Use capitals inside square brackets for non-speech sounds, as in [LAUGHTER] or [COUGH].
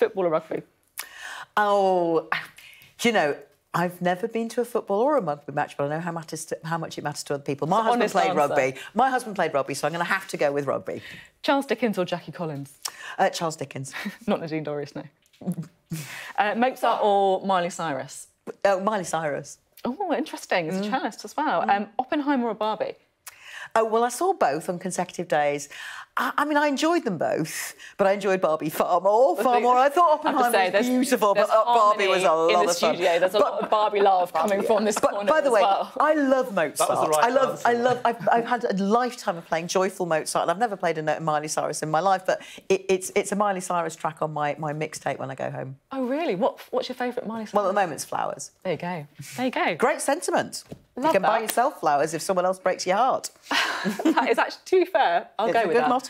football or rugby? Oh, you know, I've never been to a football or a rugby match, but I know how, matters to, how much it matters to other people. My husband played answer. rugby. My husband played rugby, so I'm going to have to go with rugby. Charles Dickens or Jackie Collins? Uh, Charles Dickens. [LAUGHS] Not Nadine Dorries, no. uh, Mozart or Miley Cyrus? Oh, Miley Cyrus. Oh, interesting. It's a Mm. cellist as well. Um, Oppenheimer or Barbie? Oh, well, I saw both on consecutive days. I, I mean, I enjoyed them both, but I enjoyed Barbie far more, far more. I thought I Oppenheimer say, was there's- beautiful, but there's uh, Barbie was a lot in the of fun. studio. There's a But- lot of Barbie love coming from this But corner by the as way, well. I love Mozart. the right I love, answer. I love. I've, I've had a lifetime of playing joyful Mozart. and I've never played a note of Miley Cyrus in my life, but it, it's it's a Miley Cyrus track on my, my mixtape when I go home. Oh, really? What, what's your favourite Miley Cyrus? Well, at the moment, it's flowers. there you go. There you go. Great sentiment. Love you can buy yourself flowers if someone else breaks your heart. [LAUGHS] [LAUGHS] that is actually, to be fair, I'll It's go a with good that. motto.